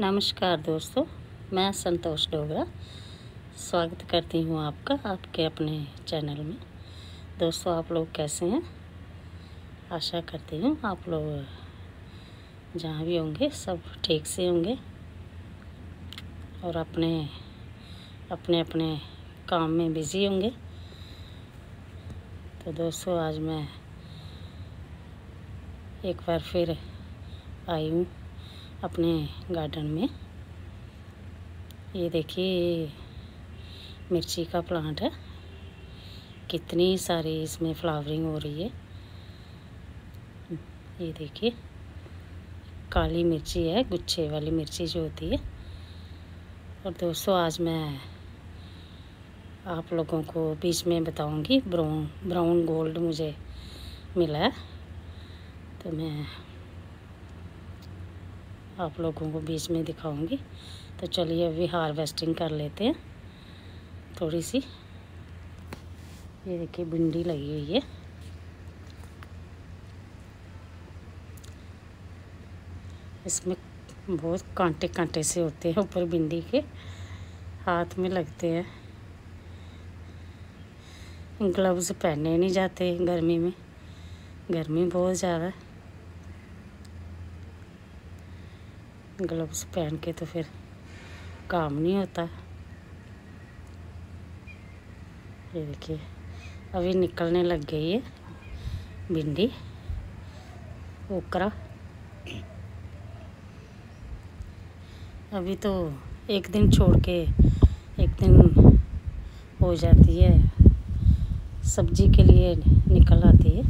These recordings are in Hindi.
नमस्कार दोस्तों, मैं संतोष डोगरा। स्वागत करती हूँ आपका, आपके अपने चैनल में। दोस्तों, आप लोग कैसे हैं? आशा करती हूँ आप लोग जहाँ भी होंगे, सब ठीक से होंगे। और अपने अपने अपने काम में बिज़ी होंगे। तो दोस्तों, आज मैं एक बार फिर आई हूँ। अपने गार्डन में। ये देखिए, मिर्ची का प्लांट है। कितनी सारी इसमें फ्लावरिंग हो रही है। ये देखिए, काली मिर्ची है, गुच्छे वाली मिर्ची जो होती है। और दोस्तों, आज मैं आप लोगों को बीच में बताऊँगी, ब्राउन ब्राउन गोल्ड मुझे मिला है। तो मैं आप लोगों को बीच में दिखाऊँगी। तो चलिए अभी हार्वेस्टिंग कर लेते हैं। थोड़ी सी। ये देखिए, भिंडी लगी हुई है। इसमें बहुत कांटे कांटे से होते हैं ऊपर भिंडी के। हाथ में लगते हैं। ग्लव्स पहने नहीं जाते गर्मी में। गर्मी बहुत ज़्यादा ग्लव्स पहन के तो फिर काम नहीं होता। ये देखिए, अभी निकलने लग गई है भिंडी, ओकरा। अभी तो एक दिन छोड़ के एक दिन हो जाती है, सब्ज़ी के लिए निकल आती है।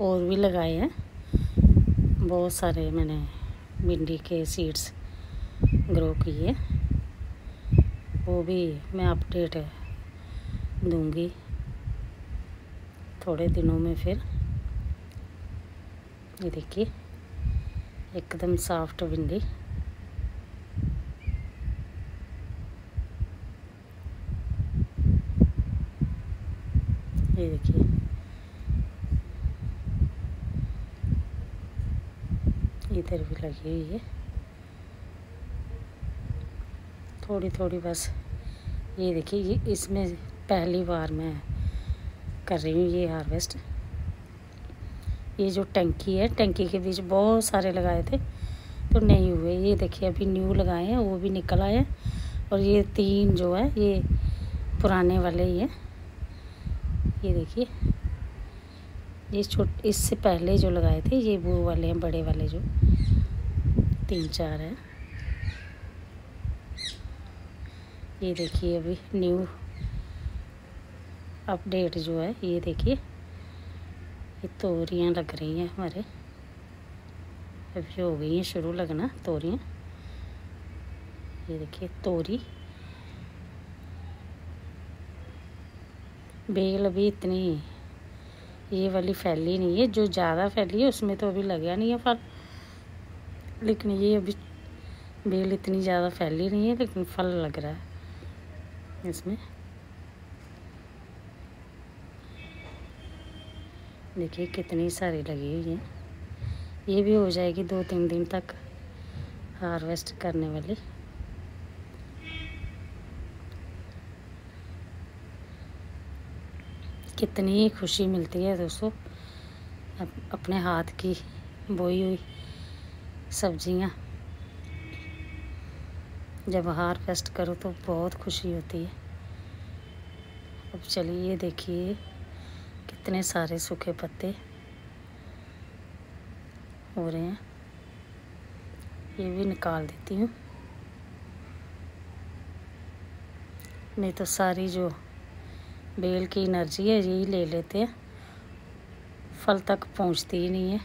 और भी लगाए हैं। बहुत सारे मैंने भिंडी के सीड्स ग्रो किए। वो भी मैं अपडेट दूँगी थोड़े दिनों में फिर। ये देखिए, एकदम सॉफ्ट भिंडी। ये देखिए। इधर भी लगी हुई है। थोड़ी थोड़ी बस, ये देखिए, ये इसमें पहली बार मैं कर रही हूँ ये हार्वेस्ट। ये जो टंकी है, टंकी के बीच बहुत सारे लगाए थे तो नहीं हुए। ये देखिए, अभी न्यू लगाए हैं, वो भी निकल आए हैं, और ये तीन जो है, ये पुराने वाले ही हैं। ये देखिए ये छोट, इससे पहले जो लगाए थे, ये वो वाले हैं, बड़े वाले जो। तीन चार हैं। ये देखिए अभी न्यू अपडेट जो है, ये देखिए। ये तोरियाँ लग रही हैं हमारे। अभी हो गई हैं शुरू लगना, तोरियाँ। ये देखिए, तोरी। बेल अभी इतनी ये वाली फैली नहीं है, जो ज़्यादा फैली है, उसमें तो अभी लगा नहीं है फल। लेकिन ये अभी बेल इतनी ज़्यादा फैली नहीं है, लेकिन फल लग रहा है इसमें। देखिए कितनी सारी लगी हुई हैं। ये भी हो जाएगी दो तीन दिन तक हार्वेस्ट करने वाली। कितनी खुशी मिलती है दोस्तों। अपने हाथ की बोई हुई सब्ज़ियाँ। जब हारवेस्ट करो तो बहुत खुशी होती है। अब चलिए देखिए कितने सारे सूखे पत्ते हो रहे हैं। ये भी निकाल देती हूँ। नहीं तो सारी जो बेल की एनर्जी है यही ले लेते हैं। फल तक पहुँचती ही नहीं है।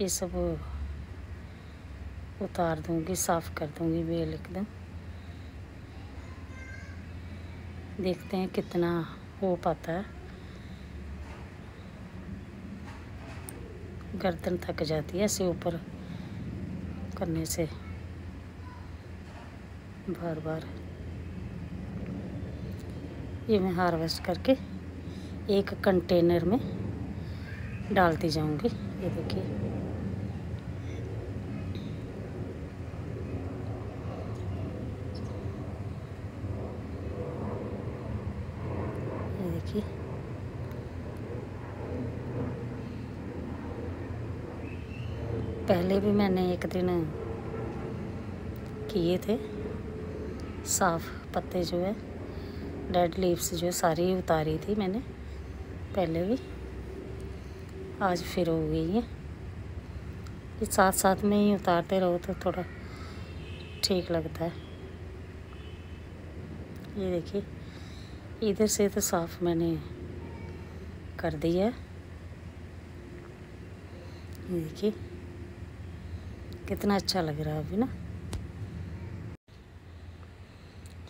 ये सब उतार दूँगी, साफ़ कर दूँगी बेल एकदम। देखते हैं कितना हो पाता है। गर्दन थक जाती है ऐसे ऊपर करने से। बार बार ये मैं हार्वेस्ट करके एक कंटेनर में डालती जाऊँगी। ये देखिए। ये देखिए। पहले भी मैंने एक दिन किए थे। साफ़ पत्ते जो है डेड लीव्स जो है सारी उतारी थी मैंने, पहले भी। आज फिर हो गई है। ये साथ साथ में ही उतारते रहो तो थोड़ा ठीक लगता है। ये देखिए, इधर से तो साफ़ मैंने कर दिया है। ये देखिए, कितना अच्छा लग रहा है अभी ना।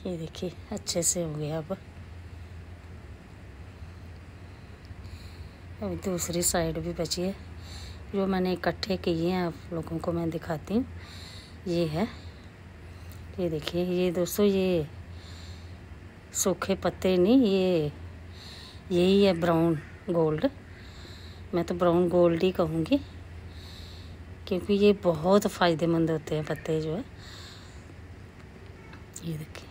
ये देखिए, अच्छे से हो गया अब। अभी दूसरी साइड भी बची है। जो मैंने इकट्ठे किए हैं, आप लोगों को मैं दिखाती हूँ। ये है। ये देखिए, ये दोस्तों, ये सूखे पत्ते नहीं, ये, यही है ब्राउन गोल्ड। मैं तो ब्राउन गोल्ड ही कहूँगी, क्योंकि ये बहुत फ़ायदेमंद होते हैं पत्ते जो है। ये देखिए।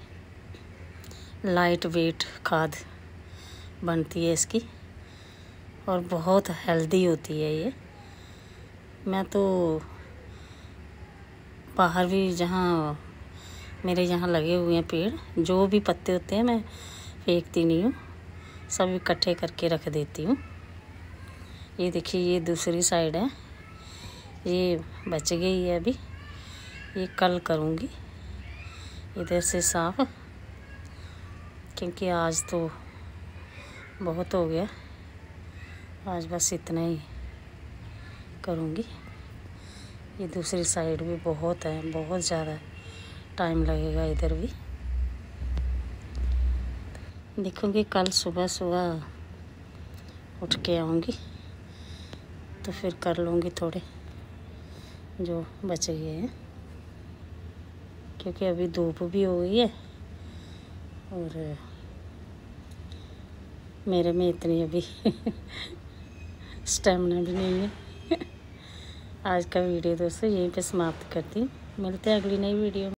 लाइट वेट खाद बनती है इसकी और बहुत हेल्दी होती है ये। मैं तो बाहर भी जहाँ, मेरे यहाँ लगे हुए हैं पेड़, जो भी पत्ते होते हैं मैं फेंकती नहीं हूँ, सब इकट्ठे करके रख देती हूँ। ये देखिए, ये दूसरी साइड है। ये बच गई है अभी। ये कल करूँगी। इधर से साफ़ क्योंकि आज तो बहुत हो गया। आज बस इतना ही करूँगी। ये दूसरी साइड भी बहुत है, बहुत ज़्यादा टाइम लगेगा इधर भी। देखूँगी कल सुबह सुबह उठ के आऊँगी तो फिर कर लूँगी थोड़े जो बच गए हैं। क्योंकि अभी धूप भी हो गई है। और मेरे में इतनी अभी स्टेमिना भी नहीं है। आज का वीडियो दोस्तों यहीं पे समाप्त करती मिलते हैं अगली नई वीडियो में।